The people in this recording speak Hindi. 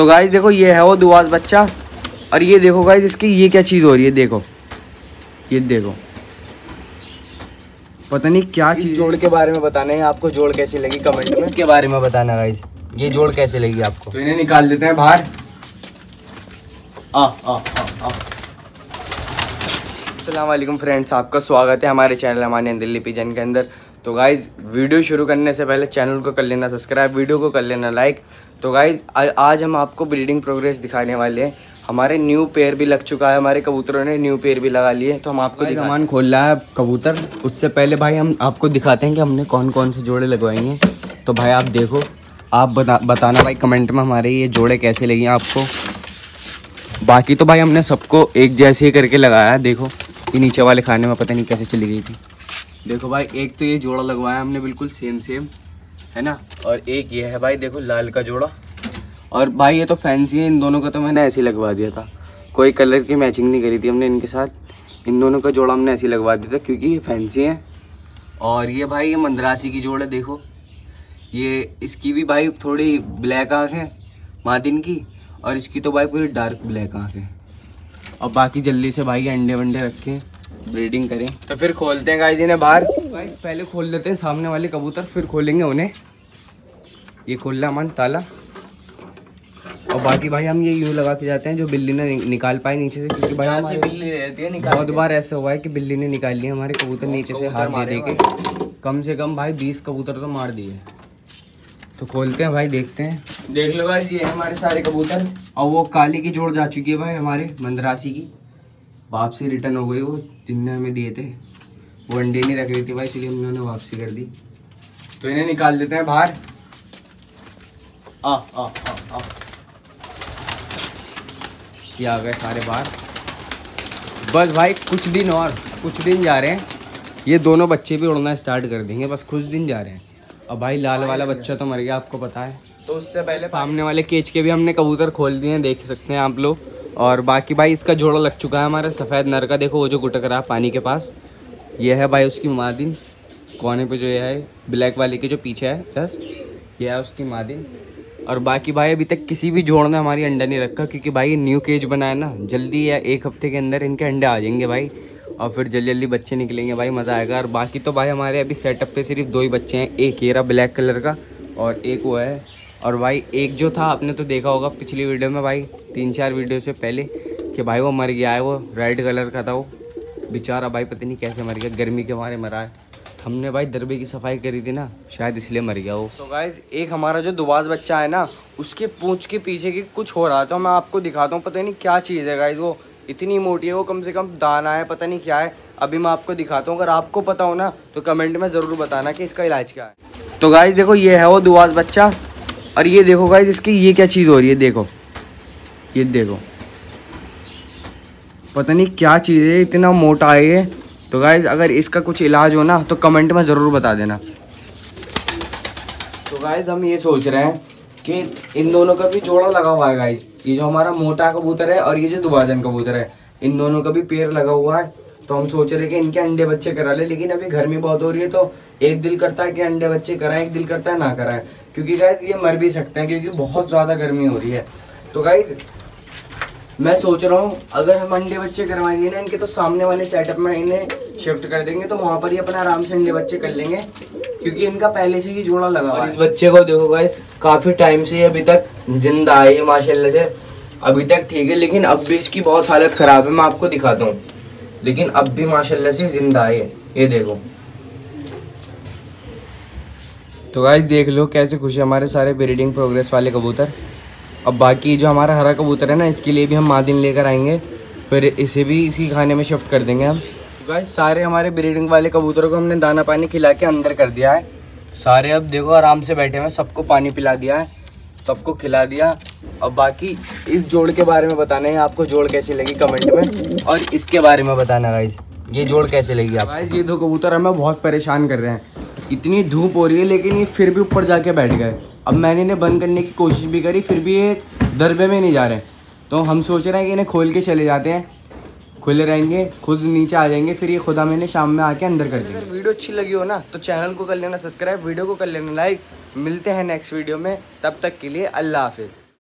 तो गाइज़ देखो ये है वो दुआस बच्चा। और ये देखो गाइज़ इसकी ये क्या चीज़ हो रही है देखो। ये देखो। पता नहीं क्या चीज़ जोड़ के बारे में बताना है आपको जोड़ कैसी लगी कमेंट में? इसके बारे में बताना गाइज़ ये जोड़ कैसे लगी आपको? तो इन्हें निकाल देते हैं बाहर। आ आ आ आ। असलम फ्रेंड्स आपका स्वागत है हमारे चैनल हमारे दिल्ली पिजन के अंदर। तो गाइज़ वीडियो शुरू करने से पहले चैनल को कर लेना सब्सक्राइब वीडियो को कर लेना लाइक तो गाइज़ आज हम आपको ब्रीडिंग प्रोग्रेस दिखाने वाले हैं। हमारे न्यू पेयर भी लग चुका है हमारे कबूतरों ने न्यू पेयर भी लगा लिए तो हम आपको सामान खोल रहा है कबूतर। उससे पहले भाई हम आपको दिखाते हैं कि हमने कौन कौन से जोड़े लगवाए हैं। तो भाई आप देखो आप बता बताना भाई कमेंट में हमारे ये जोड़े कैसे लगे आपको। बाकी तो भाई हमने सबको एक जैसे ही करके लगाया देखो ये नीचे वाले खाने में पता नहीं कैसे चली गई थी। देखो भाई, एक तो ये जोड़ा लगवाया हमने बिल्कुल सेम सेम है ना? और एक ये है भाई, देखो, लाल का जोड़ा। और भाई, ये तो फैंसी है, इन दोनों का तो मैंने ऐसे ही लगवा दिया था। कोई कलर की मैचिंग नहीं करी थी हमने इनके साथ। इन दोनों का जोड़ा हमने ऐसे ही लगवा दिया था, क्योंकि ये फैंसी है। और ये भाई, ये मंदरासी की जोड़ है, देखो। ये, इसकी भी भाई थोड़ी ब्लैक आँख है, मादिन की, और इसकी तो भाई पूरी डार्क ब्लैक आँख है। और बाकी जल्दी से भाई अंडे वंडे रखें। ब्रीडिंग करें। तो फिर खोलते हैं गाइज़ इन्हें बाहर। गाइज़ पहले खोल लेते हैं सामने वाले कबूतर फिर खोलेंगे उन्हें। ये खोल लिया मन ताला। और बाकी भाई हम ये यूँ लगा के जाते हैं जो बिल्ली ने निकाल पाए नीचे से क्योंकि भाई से बिल्ली रहती है बहुत बार ऐसा हुआ है कि बिल्ली ने निकाल लिया हमारे कबूतर नीचे से हाथ दे दे के कम से कम भाई बीस कबूतर तो मार दिए। तो खोलते हैं भाई देखते हैं। देख लो भाई ये हमारे सारे कबूतर। और वो काली की जोड़ जा चुकी है भाई हमारे मंदरासी की। वापसी रिटर्न हो गई वो जिनने हमें दिए थे। वो अंडे नहीं रख रही थी भाई इसलिए हमने उन्हें वापसी कर दी। तो इन्हें निकाल देते हैं बाहर। आ आ आ आ। ये आ गए सारे बाहर। बस भाई कुछ दिन और कुछ दिन जा रहे हैं। ये दोनों बच्चे भी उड़ना स्टार्ट कर देंगे बस कुछ दिन जा रहे हैं। और भाई लाल वाला बच्चा तो मर गया आपको पता है। तो उससे पहले सामने वाले केच के भी हमने कबूतर खोल दिए हैं देख सकते हैं आप लोग। और बाकी भाई इसका जोड़ा लग चुका है हमारा, सफ़ेद नर का। देखो वो जो गुटक रहा पानी के पास, ये है भाई उसकी मादिन कोने पे जो ये है, ब्लैक वाले के जो पीछे है जस्ट ये है उसकी मादिन और बाकी भाई अभी तक किसी भी जोड़ ने हमारी अंडा नहीं रखा, क्योंकि भाई न्यू केज बनाया ना, जल्दी या एक हफ़्ते के अंदर इनके अंडे आ जाएँगे भाई। और फिर जल्दी जल्दी बच्चे निकलेंगे भाई, मज़ा आएगा। और बाकी तो भाई हमारे अभी सेटअप पे सिर्फ़ दो ही बच्चे हैं, एक ये रहा ब्लैक कलर का और एक वो है और भाई, एक जो था, आपने तो देखा होगा पिछली वीडियो में भाई, तीन चार वीडियो से पहले, कि भाई वो मर गया है, वो रेड कलर का था वो। बेचारा भाई पता नहीं कैसे मर गया, गर्मी के मारे मरा है। हमने भाई दरबे की सफ़ाई करी थी ना, शायद इसलिए मर गया वो। तो गाइज़ एक हमारा जो दुबाज बच्चा है ना, उसके पूछ के पीछे की कुछ हो रहा था मैं आपको दिखाता हूँ, पता नहीं क्या चीज़ है गाइज़ वो इतनी मोटी है, वो कम से कम दाना है, पता नहीं क्या है। अभी मैं आपको दिखाता हूँ, अगर आपको पता हो ना तो कमेंट में ज़रूर बताना कि इसका इलाज क्या है। तो गाइज़ देखो, ये है वो दुआज बच्चा। और ये देखो गाइज़ इसकी ये क्या चीज़ हो रही है? देखो। ये देखो। पता नहीं क्या चीज़ है, इतना मोटा है ये। तो गाइज़ अगर इसका कुछ इलाज हो ना तो कमेंट में ज़रूर बता देना। तो गाइज़ हम ये सोच रहे हैं कि इन दोनों का भी जोड़ा लगा हुआ है गाइज़ ये जो हमारा मोटा कबूतर है और ये जो दुबाजन कबूतर है, इन दोनों का भी पेड़ लगा हुआ है। तो हम सोच रहे कि इनके अंडे बच्चे करा ले लेकिन अभी गर्मी बहुत हो रही है तो एक दिल करता है कि अंडे बच्चे कराएँ एक दिल करता है ना कराएँ। क्योंकि गाइज़ ये मर भी सकते हैं क्योंकि बहुत ज़्यादा गर्मी हो रही है। तो गाइज़ मैं सोच रहा हूँ अगर हम अंडे बच्चे करवाएँगे ना इनके तो सामने वाले सेटअप में इन्हें शिफ्ट कर देंगे तो वहाँ पर ही अपना आराम से अंडे बच्चे कर लेंगे। क्योंकि इनका पहले से ही जोड़ा लगा हुआ इस बच्चे को देखो गाइस काफ़ी टाइम से अभी तक ज़िंदा है ये माशाल्लाह से। अभी तक ठीक है लेकिन अब भी इसकी बहुत हालत ख़राब है मैं आपको दिखाता हूँ। लेकिन अब भी माशाल्लाह से ज़िंदा है। ये देखो। तो गाइस देख लो कैसे खुश है हमारे सारे ब्रीडिंग प्रोग्रेस वाले कबूतर। अब बाकी जो हमारा हरा कबूतर है ना, इसके लिए भी हम मादिन लेकर आएँगे। फिर इसे भी इसी खाने में शिफ्ट कर देंगे हम। तो सारे हमारे ब्रीडिंग वाले कबूतरों को हमने दाना पानी खिला के अंदर कर दिया है। सारे अब देखो आराम से बैठे हुए सबको पानी पिला दिया है। सबको खिला दिया। और बाकी इस जोड़ के बारे में बताना है। आपको जोड़ कैसी लगी कमेंट में और इसके बारे में बताना गाइज़ ये जोड़ कैसे लगी आप गाइज़ ये दो कबूतर हमें बहुत परेशान कर रहे हैं। इतनी धूप हो रही है, लेकिन ये फिर भी ऊपर जाके बैठ गए। अब मैंने इन्हें बंद करने की कोशिश भी करी, फिर भी ये दरबे में नहीं जा रहे। तो हम सोच रहे हैं कि इन्हें खोल के चले जाते हैं। खुले रहेंगे खुद नीचे आ जाएँगे फिर ये खुदा मैंने शाम में आके अंदर कर दिया अगर वीडियो अच्छी लगी हो ना तो चैनल को कर लेना सब्सक्राइब वीडियो को कर लेना लाइक। मिलते हैं नेक्स्ट वीडियो में तब तक के लिए अल्लाह हाफिज़।